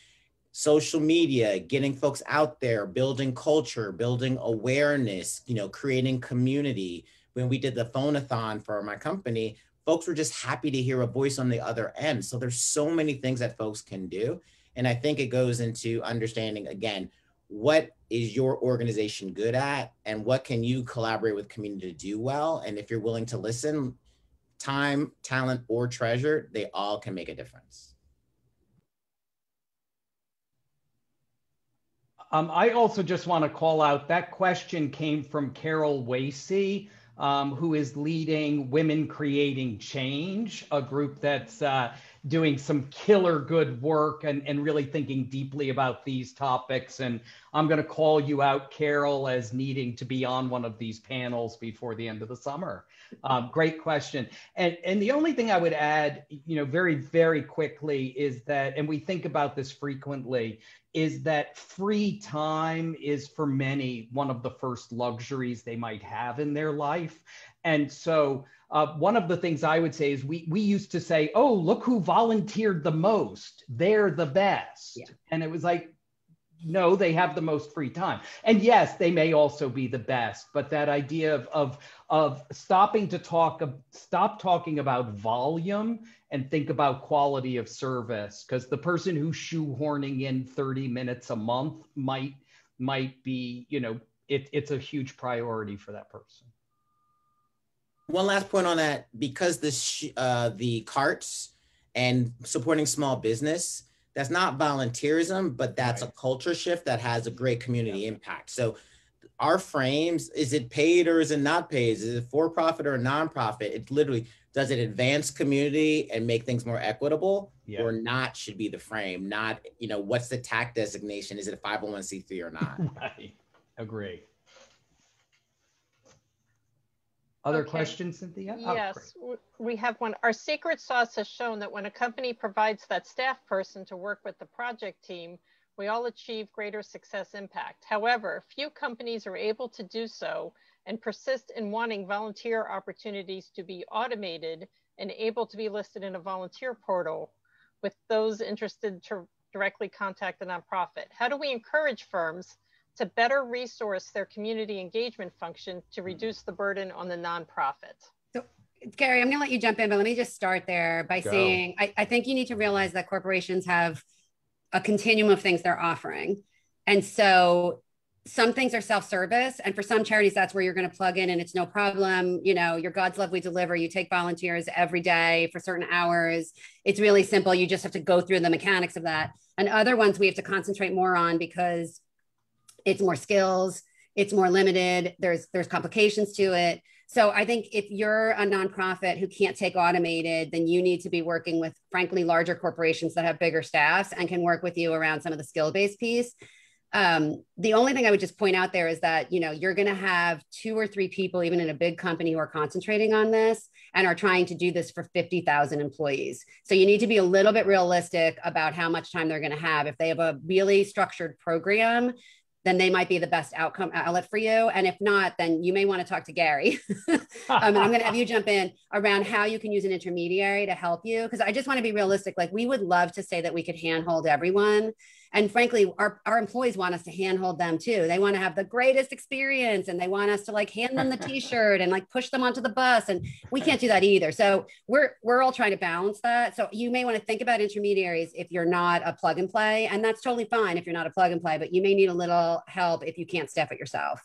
Social media, getting folks out there, building culture, building awareness, you know, creating community. When we did the phone-a-thon for my company, folks were just happy to hear a voice on the other end. So there's so many things that folks can do. And I think it goes into understanding again what is your organization good at and what can you collaborate with community to do well? And if you're willing to listen time talent or treasure they all can make a difference. Um, i also just want to call out that question came from carol Wasey, um, who is leading women creating change a group that's uh, doing some killer good work and, and really thinking deeply about these topics. And I'm going to call you out, Carol, as needing to be on one of these panels before the end of the summer. Um, great question. And, and the only thing I would add, you know, very, very quickly is that, and we think about this frequently, is that free time is for many one of the first luxuries they might have in their life. And so uh, one of the things I would say is we we used to say, "Oh, look who volunteered the most. They're the best," yeah. and it was like, no, they have the most free time. And yes, they may also be the best, but that idea of of of stopping to talk, stop talking about volume and think about quality of service, because the person who's shoehorning in 30 minutes a month might might be, you know, it, it's a huge priority for that person one last point on that. Because the sh- uh, the carts and supporting small business that's not volunteerism but that's right. a culture shift that has a great community yeah. impact. So our frames is it paid or is it not paid? Is it for profit or nonprofit? It literally does it advance community and make things more equitable yeah. or not should be the frame not you know what's the tax designation? Is it a 501c3 or not? Right. Agree other okay. questions, Cynthia? Oh, yes, oh, we have one. Our secret sauce has shown that when a company provides that staff person to work with the project team, we all achieve greater success impact. However, few companies are able to do so and persist in wanting volunteer opportunities to be automated and able to be listed in a volunteer portal with those interested to directly contact the nonprofit. How do we encourage firms to better resource their community engagement function to mm-hmm. reduce the burden on the nonprofit. So, Gary, I'm going to let you jump in, but let me just start there by Go. saying I, I think you need to realize that corporations have a continuum of things they're offering. And so some things are self-service and for some charities that's where you're going to plug in and it's no problem you know your god's love we deliver you take volunteers every day for certain hours it's really simple you just have to go through the mechanics of that and other ones we have to concentrate more on because it's more skills it's more limited there's there's complications to it. So i think if you're a nonprofit who can't take automated then you need to be working with frankly larger corporations that have bigger staffs and can work with you around some of the skill based piece. Um, the only thing i would just point out there is that you know you're going to have two or three people even in a big company who are concentrating on this and are trying to do this for 50000 employees. So you need to be a little bit realistic about how much time they're going to have. If they have a really structured program then they might be the best outcome outlet for you. And if not, then you may want to talk to Gary. um, and I'm going to have you jump in around how you can use an intermediary to help you. Because I just want to be realistic. Like we would love to say that we could handhold everyone. And frankly, our, our employees want us to handhold them too. They want to have the greatest experience and they want us to like hand them the t-shirt and like push them onto the bus. And we can't do that either. So we're we're all trying to balance that. So you may want to think about intermediaries if you're not a plug and play. And that's totally fine if you're not a plug and play, but you may need a little help if you can't staff it yourself.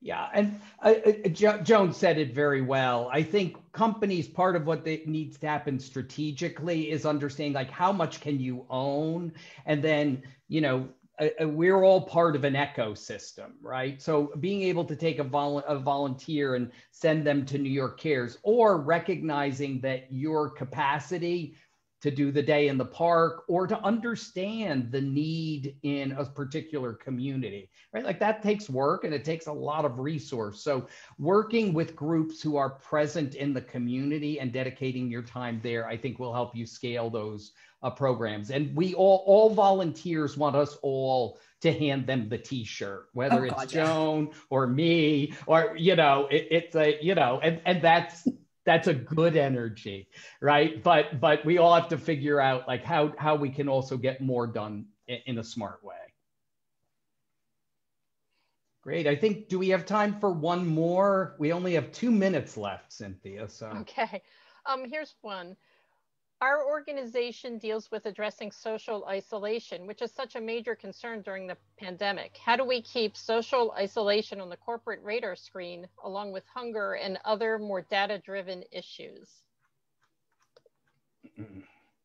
Yeah, and uh, uh, jo- Joan said it very well. I think companies, part of what they, needs to happen strategically is understanding like how much can you own, and then you know uh, uh, we're all part of an ecosystem, right? So being able to take a, vol- a volunteer and send them to New York Cares, or recognizing that your capacity to do the day in the park or to understand the need in a particular community right? Like that takes work and it takes a lot of resource. So working with groups who are present in the community and dedicating your time there i think will help you scale those uh, programs. And we all all volunteers want us all to hand them the t-shirt whether oh, it's God, joan yeah. or me or you know it, it's a you know and and that's that's a good energy right? But but we all have to figure out like how how we can also get more done in, in a smart way. Great. I think do we have time for one more? We only have two minutes left cynthia so. Okay. Um here's one our organization deals with addressing social isolation, which is such a major concern during the pandemic. How do we keep social isolation on the corporate radar screen along with hunger and other more data driven issues?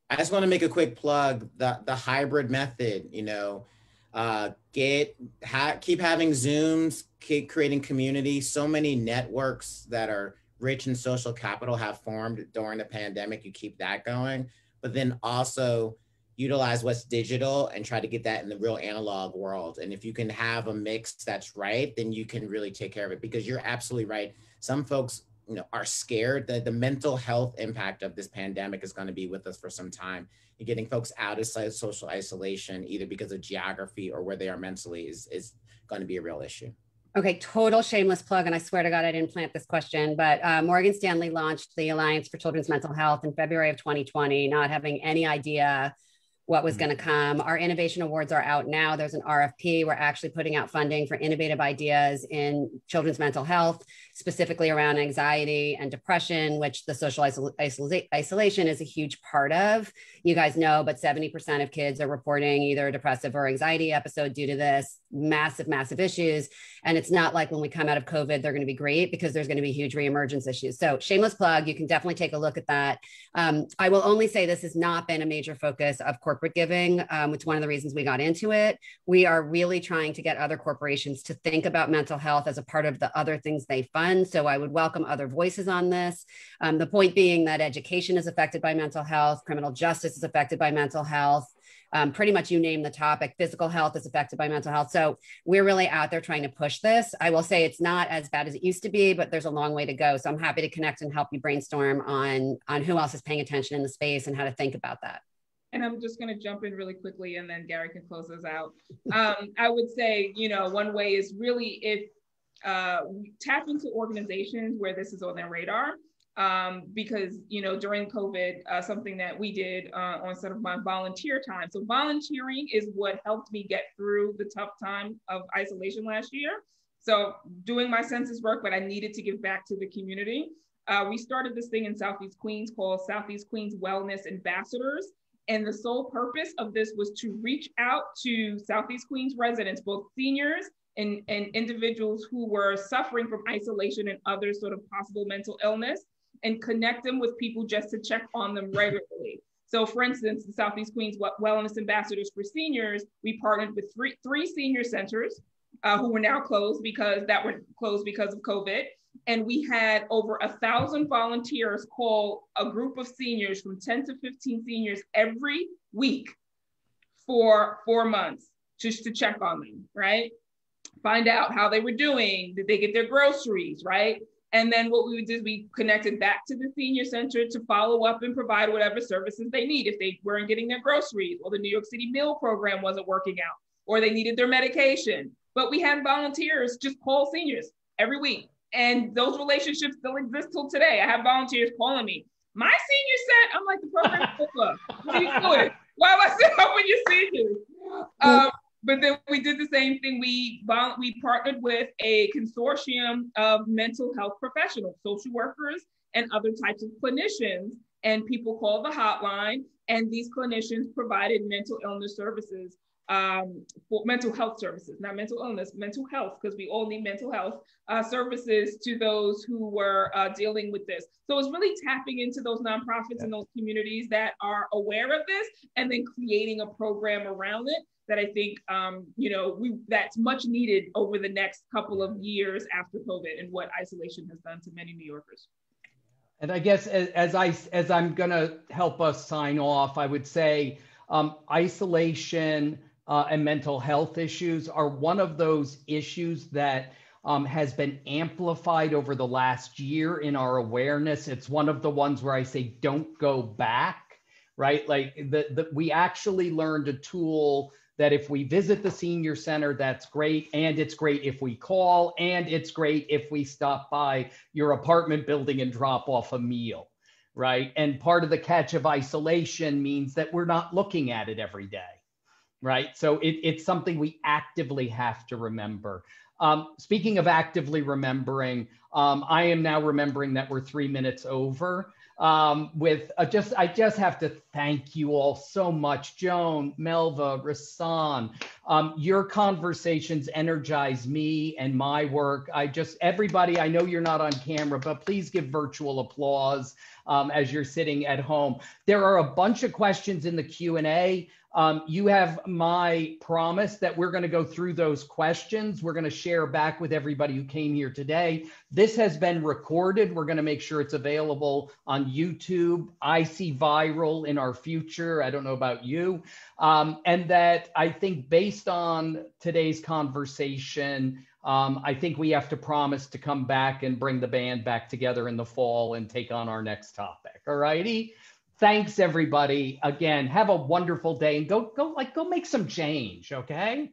I just want to make a quick plug the, the hybrid method, you know, uh, get ha- keep having Zooms, keep creating community. So many networks that are rich in social capital have formed during the pandemic. You keep that going. but then also utilize what's digital and try to get that in the real analog world. And if you can have a mix that's right, then you can really take care of it because you're absolutely right. Some folks, you know, are scared that the mental health impact of this pandemic is going to be with us for some time. And getting folks out of social isolation, either because of geography or where they are mentally, is, is going to be a real issue. Okay, total shameless plug, and I swear to God, I didn't plant this question, but uh, Morgan Stanley launched the Alliance for Children's Mental Health in February of 2020, not having any idea what was mm. going to come. Our innovation awards are out now. There's an RFP. We're actually putting out funding for innovative ideas in children's mental health, specifically around anxiety and depression, which the social isol- isol- isolation is a huge part of. You guys know, but 70% of kids are reporting either a depressive or anxiety episode due to this. Massive, massive issues. And it's not like when we come out of COVID, they're going to be great because there's going to be huge reemergence issues. So, shameless plug, you can definitely take a look at that. Um, I will only say this has not been a major focus of corporate giving, um, which is one of the reasons we got into it. We are really trying to get other corporations to think about mental health as a part of the other things they fund. So, I would welcome other voices on this. Um, the point being that education is affected by mental health, criminal justice is affected by mental health um, pretty much you name the topic physical health is affected by mental health so we're really out there trying to push this i will say it's not as bad as it used to be but there's a long way to go so i'm happy to connect and help you brainstorm on on who else is paying attention in the space and how to think about that and I'm just going to jump in really quickly and then Gary can close us out. Um, I would say, you know, one way is really if uh, tap into organizations where this is on their radar um, because you know during COVID, uh, something that we did uh, on sort of my volunteer time. So volunteering is what helped me get through the tough time of isolation last year. So doing my census work, but I needed to give back to the community. Uh, we started this thing in Southeast Queens called Southeast Queens Wellness Ambassadors. And the sole purpose of this was to reach out to Southeast Queens residents, both seniors and, and individuals who were suffering from isolation and other sort of possible mental illness and connect them with people just to check on them regularly. So for instance, the Southeast Queens Wellness Ambassadors for Seniors, we partnered with three, three senior centers uh, who were now closed because that were closed because of COVID. And we had over a thousand volunteers call a group of seniors from 10 to 15 seniors every week for four months just to check on them, right? Find out how they were doing. Did they get their groceries, right? And then what we would do is we connected back to the senior center to follow up and provide whatever services they need. If they weren't getting their groceries or the New York City meal program wasn't working out or they needed their medication. But we had volunteers just call seniors every week. And those relationships still exist till today. I have volunteers calling me. My senior said, I'm like, the program over. What are you doing? Why am I up with your seniors? Um, but then we did the same thing. We we partnered with a consortium of mental health professionals, social workers, and other types of clinicians. And people called the hotline, and these clinicians provided mental illness services, um, for mental health services, not mental illness, mental health, because we all need mental health uh, services to those who were uh, dealing with this. So it's really tapping into those nonprofits yeah. and those communities that are aware of this, and then creating a program around it that I think um, you know we that's much needed over the next couple of years after COVID and what isolation has done to many New Yorkers. And I guess as, as I as I'm going to help us sign off, I would say um, isolation uh, and mental health issues are one of those issues that um, has been amplified over the last year in our awareness. It's one of the ones where I say don't go back, right? Like the, the we actually learned a tool that if we visit the senior center, that's great. And it's great if we call, and it's great if we stop by your apartment building and drop off a meal, right? And part of the catch of isolation means that we're not looking at it every day, right? So it, it's something we actively have to remember. Um, speaking of actively remembering, um, I am now remembering that we're three minutes over um, with uh, just I just have to thank you all so much, Joan, Melva, Rahsaan. Um, your conversations energize me and my work. I just everybody. I know you're not on camera, but please give virtual applause um, as you're sitting at home. There are a bunch of questions in the Q and A. Um, you have my promise that we're going to go through those questions. We're going to share back with everybody who came here today. This has been recorded. We're going to make sure it's available on YouTube. I see viral in our future. I don't know about you. Um, and that I think based on today's conversation, um, I think we have to promise to come back and bring the band back together in the fall and take on our next topic. All righty. Thanks everybody. Again, have a wonderful day and go go like go make some change, okay?